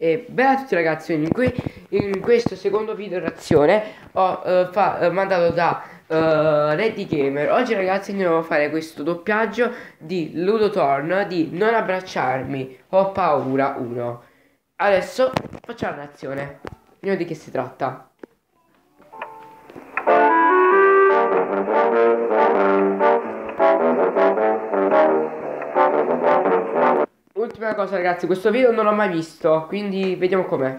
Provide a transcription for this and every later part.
E bella a tutti ragazzi, in, que in questo secondo video reazione ho uh, uh, mandato da uh, Reddy Gamer. Oggi ragazzi andiamo a fare questo doppiaggio di Ludotorn di Non abbracciarmi, ho paura 1 Adesso facciamo la reazione, vediamo di che si tratta Ultima cosa ragazzi, questo video non l'ho mai visto, quindi vediamo com'è.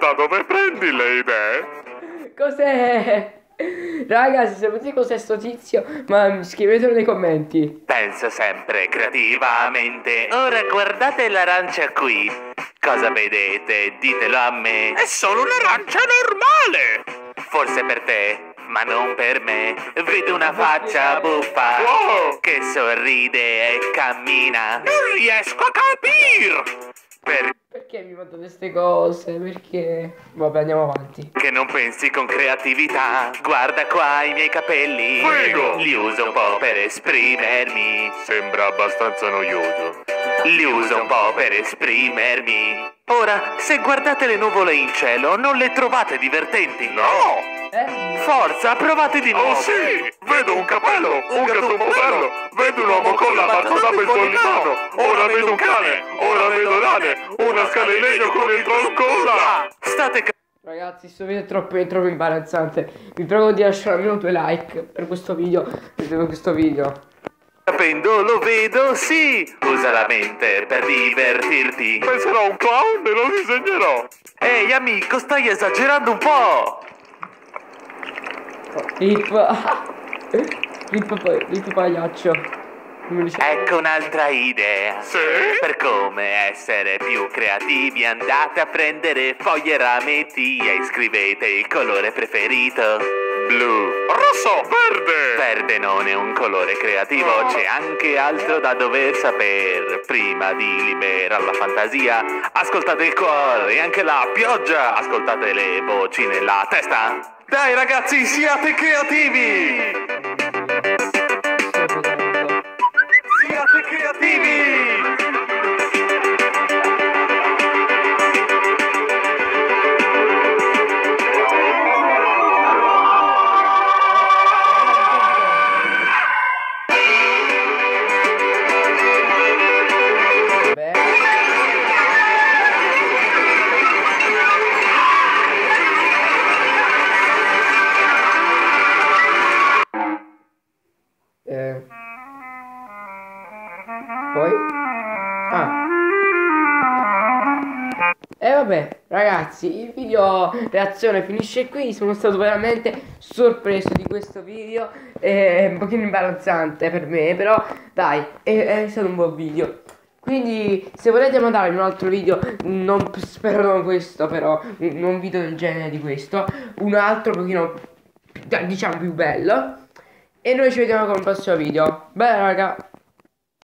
Da dove prendi le idee? Cos'è? Ragazzi, se sapete cos'è sto tizio, ma scrivetelo nei commenti. Pensa sempre creativamente. Ora guardate l'arancia qui. Cosa vedete? Ditelo a me. È solo un'arancia normale! Forse per te, ma non per me. Vedo una faccia buffa Wow! che sorride e cammina. Non riesco a capire! Perché Perché mi mandate queste cose? Perché? Vabbè, andiamo avanti. non pensi con creatività? Guarda qua i miei capelli. Prego. Li uso un po' per esprimermi. Sembra abbastanza noioso. Li uso un po' per esprimermi. Ora, se guardate le nuvole in cielo, non le trovate divertenti? No! Eh? Forza, provate di nuovo. Oh sì! Vedo un capello, un gatto bello, vedo un uomo con la barba il pollicano, ora vedo un cane, ora vedo rane, una scala in legno con il tronco là! State Ragazzi, questo video è troppo, è troppo imbarazzante. Vi prego di lasciare almeno due like per questo video. Per questo video. capendo, lo vedo, sì. Usa la mente per divertirti. Penserò a un clown e lo disegnerò! Ehi, amico, stai esagerando un po'. Rip. Rip, rip pagliaccio. Ecco un'altra idea. Sì? Per come essere più creativi andate a prendere foglie e rametti e scrivete il colore preferito. Blu. Rosso, verde! Verde non è un colore creativo, c'è anche altro da dover saper. Prima di liberare la fantasia, ascoltate il cuore e anche la pioggia, ascoltate le voci nella testa. Dai ragazzi, siate creativi! Eh. Poi? Ah. E vabbè, ragazzi, il video reazione finisce qui. Sono stato veramente sorpreso di questo video. È un pochino imbarazzante per me, però dai, è, è stato un buon video. Quindi, se volete mandarmi un altro video, non, spero non questo, però, un un video del genere di questo, un altro pochino, diciamo, più bello. E noi ci vediamo con il prossimo video. Beh, raga.